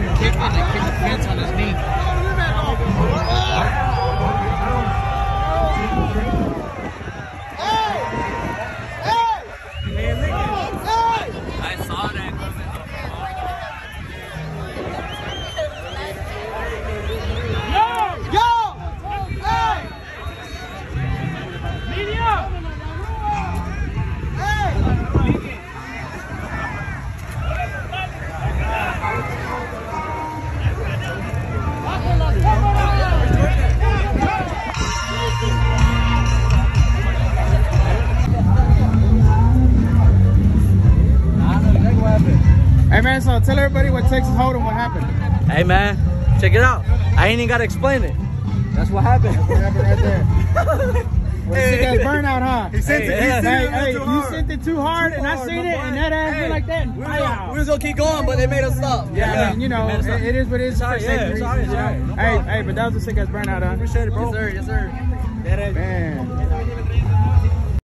can kick and they kick man, so tell everybody what Texas Hold'em, what happened. Hey man, check it out. I ain't even gotta explain it. That's what happened. What happened right there? Well, Hey. sick ass burnout, huh? He sent Hey, it. He yeah. sent Hey, it hey, too you hard. sent it too hard, and I hard, seen it, boy. and that ass Hey, went like that. We was, wow. gonna, we was gonna keep going, but they made us stop. Yeah, I mean, you know, it's it, it is what it is. it's all for right, safety yeah, it's all right, reasons, it's all right. you know? No Hey, problem. hey, but that was a sick ass burnout, huh? Appreciate it, bro. Yes, sir. Yes, sir. Man,